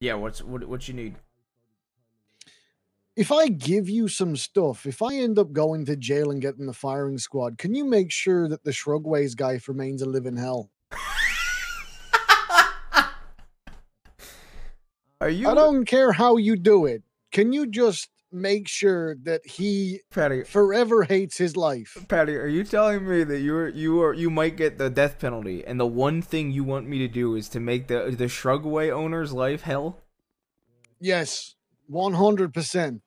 Yeah, what's what what you need? If I give you some stuff, if I end up going to jail and getting the firing squad, can you make sure that the Shrugways guy remains a living hell? Are you I don't care how you do it. Can you just make sure that he Paddy forever hates his life? Paddy, are you telling me that you're you are you might get the death penalty and the one thing you want me to do is to make the the Shrugway owner's life hell? Yes, one hundred percent.